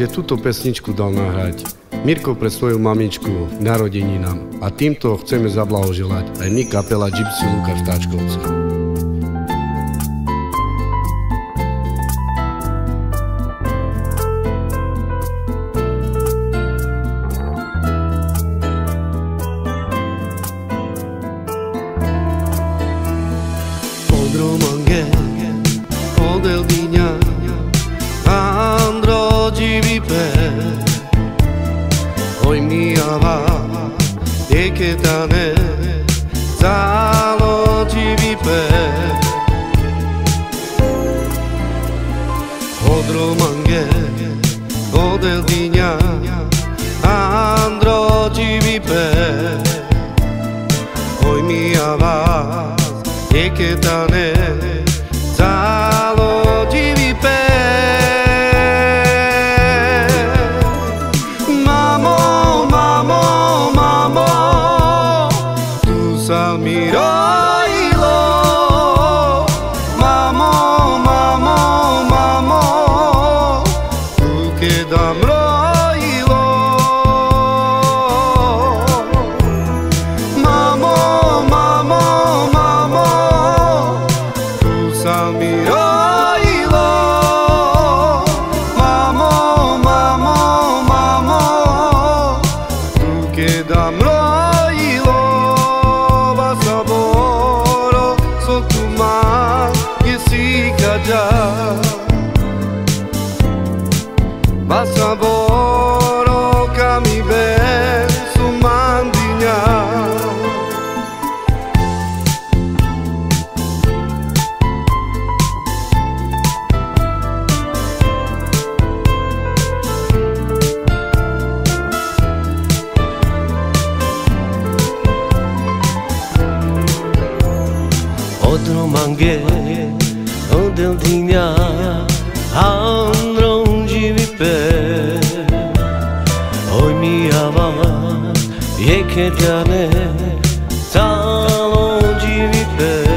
že túto pesničku dal nahrať Mirko pre svoju mamičku narodeninám. A týmto chceme zablahoželať aj my kapela Gypsy Luka v Liebe, hoj mi java, nieketane, zaločivipe. Od romange, od eldiňa, andročivipe. Hoj mi java, nieketane, zaločivipe. Basaboro Outro mangue, onde eu tinha che tiene talo di vipe.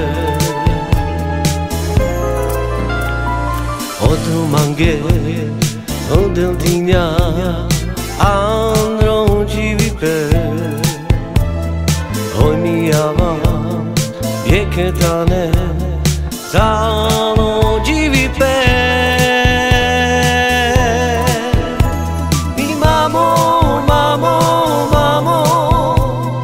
Otro mangue o del digna andro di di vipe mamo, mamo, mamo.